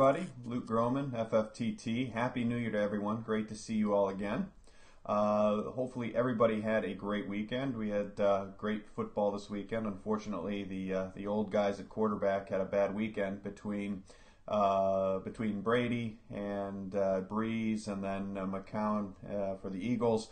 everybody. Luke Gromen, FFTT. Happy New Year to everyone. Great to see you all again. Uh, hopefully, everybody had a great weekend. We had uh, great football this weekend. Unfortunately, the uh, the old guys at quarterback had a bad weekend between uh, between Brady and uh, Brees, and then uh, McCown for the Eagles.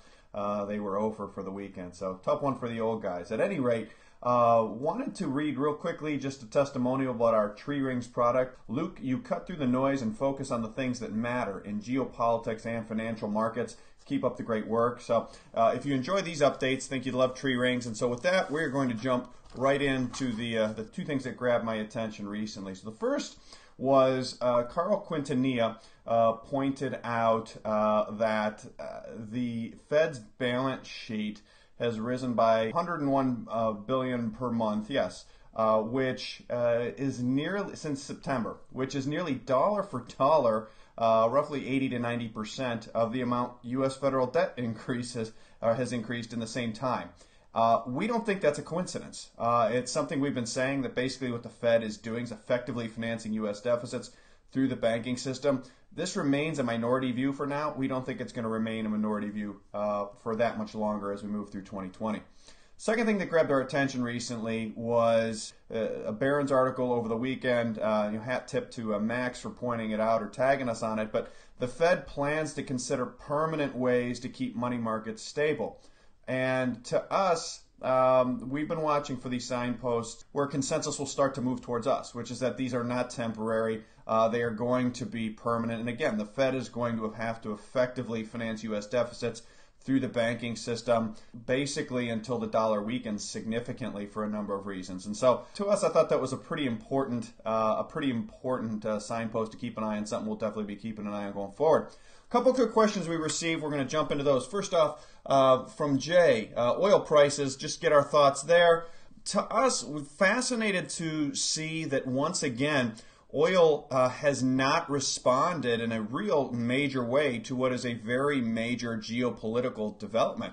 they were over for the weekend, so tough one for the old guys. At any rate. Uh, wanted to read real quickly just a testimonial about our Tree Rings product. Luke, you cut through the noise and focus on the things that matter in geopolitics and financial markets. Keep up the great work. So, uh, if you enjoy these updates, think you'd love Tree Rings. And so, with that, we're going to jump right into the uh, the two things that grabbed my attention recently. So, the first was uh, Carl Quintanilla uh, pointed out uh, that uh, the Fed's balance sheet has risen by 101 uh, billion per month. Yes. Uh, which uh, is nearly since September, which is nearly dollar for dollar, uh, roughly 80 to 90 percent of the amount U.S. federal debt increases uh, has increased in the same time. Uh, we don't think that's a coincidence. it's something we've been saying that basically what the Fed is doing is effectively financing U.S. deficits through the banking system. This remains a minority view for now. We don't think it's going to remain a minority view uh, for that much longer as we move through 2020. Second thing that grabbed our attention recently was uh, a Barron's article over the weekend. Uh, you know, hat tip to uh, Max for pointing it out or tagging us on it. But the Fed plans to consider permanent ways to keep money markets stable. And to us, um, we've been watching for these signposts where consensus will start to move towards us, which is that these are not temporary. Uh, they are going to be permanent. And again, the Fed is going to have to effectively finance U.S. deficits through the banking system, basically until the dollar weakens significantly for a number of reasons. And so, to us, I thought that was a pretty important, uh, a pretty important uh, signpost to keep an eye on. Something we'll definitely be keeping an eye on going forward. Couple quick questions we received. We're going to jump into those. First off, uh, from Jay, uh, oil prices. Just get our thoughts there. To us, we're fascinated to see that once again oil uh, has not responded in a real major way to what is a very major geopolitical development.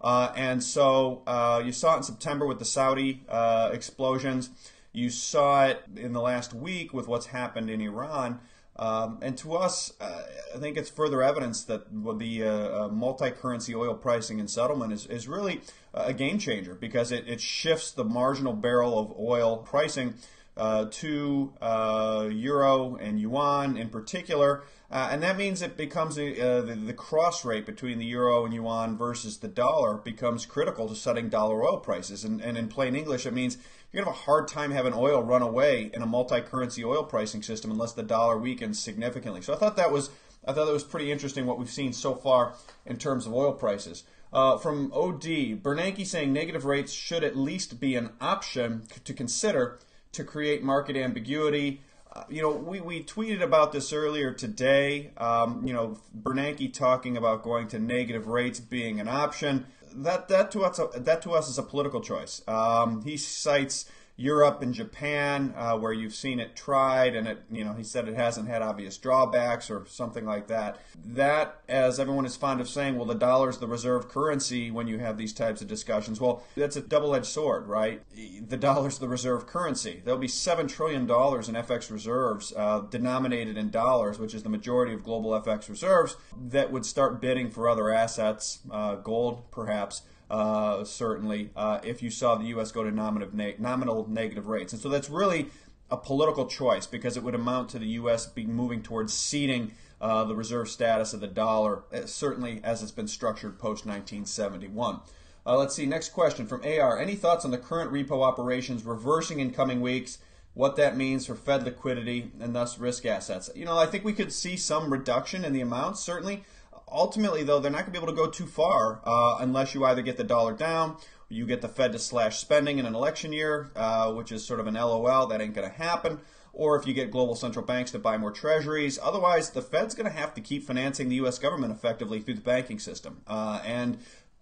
Uh, and so uh, you saw it in September with the Saudi uh, explosions. You saw it in the last week with what's happened in Iran. Um, and to us, uh, I think it's further evidence that the uh, multi currency oil pricing and settlement is, is really a game changer because it, it shifts the marginal barrel of oil pricing uh, to uh, euro and yuan in particular. Uh, and that means it becomes a, uh, the, the, cross rate between the euro and yuan versus the dollar becomes critical to setting dollar oil prices. And, and in plain English, it means you're going to have a hard time having oil run away in a multi currency oil pricing system unless the dollar weakens significantly. So I thought that was. I thought that was pretty interesting what we've seen so far in terms of oil prices. Uh, from OD, Bernanke saying negative rates should at least be an option to consider to create market ambiguity. Uh, you know, we, we tweeted about this earlier today. Um, you know, Bernanke talking about going to negative rates being an option. That that to us that to us is a political choice. Um, he cites Europe and Japan, uh, where you've seen it tried, and it, you know, he said it hasn't had obvious drawbacks or something like that. That, as everyone is fond of saying, well, the dollar is the reserve currency when you have these types of discussions. Well, that's a double-edged sword, right? The dollar's the reserve currency. There'll be seven trillion dollars in FX reserves uh, denominated in dollars, which is the majority of global FX reserves, that would start bidding for other assets, uh, gold perhaps uh, certainly, uh, if you saw the U.S. go to nominative ne- nominal negative rates. And so that's really a political choice because it would amount to the U.S. be moving towards ceding uh, the reserve status of the dollar, uh, certainly as it's been structured post 1971. Uh, let's see, next question from AR. Any thoughts on the current repo operations reversing in coming weeks? What that means for Fed liquidity and thus risk assets? You know, I think we could see some reduction in the amounts, certainly ultimately, though, they're not going to be able to go too far uh, unless you either get the dollar down, you get the Fed to slash spending in an election year, uh, which is sort of an LOL. That ain't going to happen. Or if you get global central banks to buy more treasuries. Otherwise, the Fed's going to have to keep financing the U.S. government effectively through the banking system. Uh, and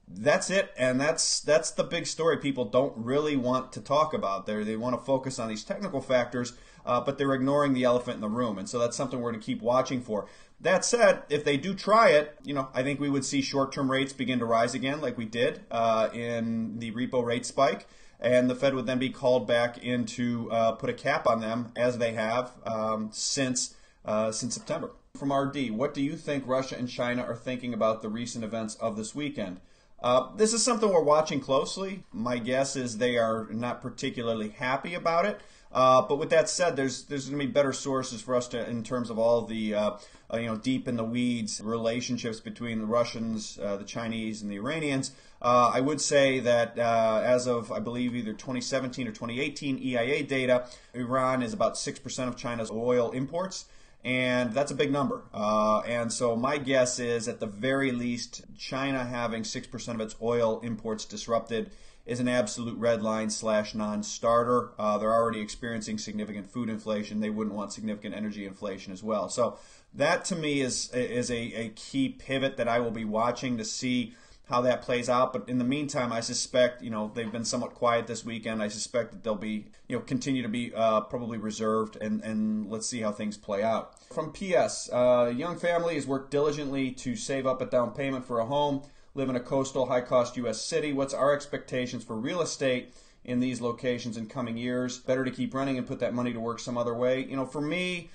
that's it and that's that's the big story people don't really want to talk about there they want to focus on these technical factors uh, but they're ignoring the elephant in the room and so that's something we're going to keep watching for that said if they do try it you know i think we would see short-term rates begin to rise again like we did uh, in the repo rate spike and the fed would then be called back in to uh, put a cap on them as they have um, since uh, since September. From RD, what do you think Russia and China are thinking about the recent events of this weekend? Uh, this is something we're watching closely. My guess is they are not particularly happy about it. Uh, but with that said, there's there's going to be better sources for us to in terms of all the uh, uh, you know deep in the weeds relationships between the Russians, uh, the Chinese, and the Iranians. Uh, I would say that as of I believe either 2017 or 2018 EIA data, Iran is about six percent of China's oil imports and that's a big number. Uh, and so my guess is, at the very least, China having six percent of its oil imports disrupted is an absolute red line slash non-starter. Uh, they're already experiencing significant food inflation. They wouldn't want significant energy inflation as well. So that to me is is a, a key pivot that I will be watching to see how that plays out. But in the meantime, I suspect you know they've been somewhat quiet this weekend. I suspect that they'll be you know continue to be uh, probably reserved, and and let's see how things play out. From PS, uh, young family has worked diligently to save up a down payment for a home, live in a coastal, high cost U.S. city. What's our expectations for real estate? In these locations in coming years, better to keep running and put that money to work some other way. You know, for me,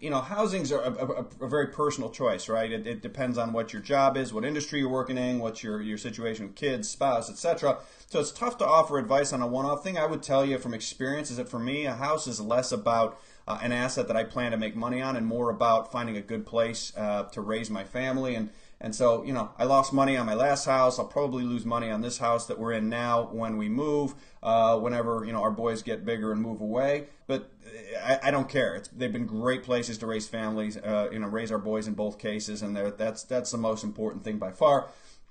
you know, housing's a, a, a very personal choice, right? It, it, depends on what your job is, what industry you're working in, what's your, your situation with kids, spouse, etc. So it's tough to offer advice on a one-off thing. I would tell you from experience is that for me, a house is less about uh, an asset that I plan to make money on and more about finding a good place uh, to raise my family and and so, you know, I lost money on my last house. I'll probably lose money on this house that we're in now when we move, uh, whenever, you know, our boys get bigger and move away. But I, I don't care. It's, they've been great places to raise families, uh, you know, raise our boys in both cases. And that's, that's the most important thing by far.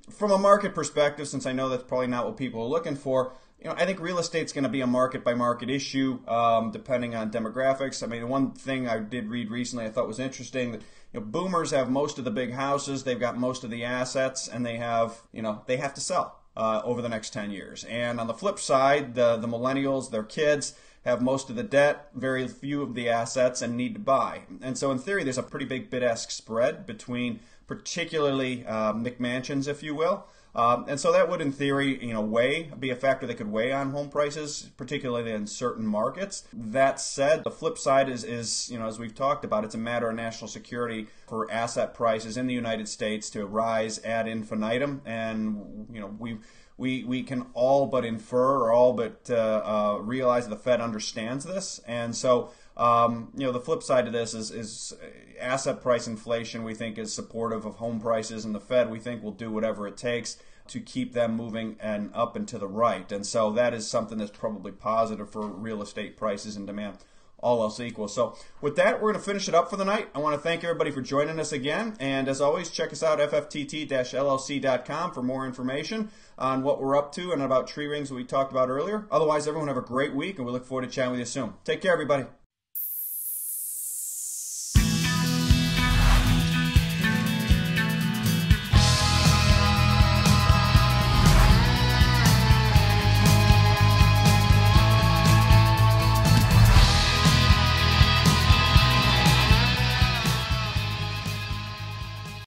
From a market perspective, since I know that's probably not what people are looking for, you know, I think real estate's going to be a market by market issue, um, depending on demographics. I mean, one thing I did read recently I thought was interesting that you know, boomers have most of the big houses, they've got most of the assets, and they have, you know, they have to sell uh, over the next 10 years. And on the flip side, the, the millennials, their kids, have most of the debt, very few of the assets, and need to buy. And so, in theory, there's a pretty big bid ask spread between particularly uh, McMansions, if you will, um, and so that would, in theory, you know, weigh be a factor that could weigh on home prices, particularly in certain markets. That said, the flip side is, is you know, as we've talked about, it's a matter of national security for asset prices in the United States to rise ad infinitum, and you know, we we we can all but infer or all but uh, uh, realize the Fed understands this, and so. Um, you know, the flip side to this is, is asset price inflation, we think, is supportive of home prices, and the Fed, we think, will do whatever it takes to keep them moving and up and to the right. And so that is something that's probably positive for real estate prices and demand all else equal. So with that, we're going to finish it up for the night. I want to thank everybody for joining us again. And as always, check us out, fftt-llc.com for more information on what we're up to and about tree rings we talked about earlier. Otherwise, everyone have a great week, and we look forward to chatting with you soon. Take care, everybody.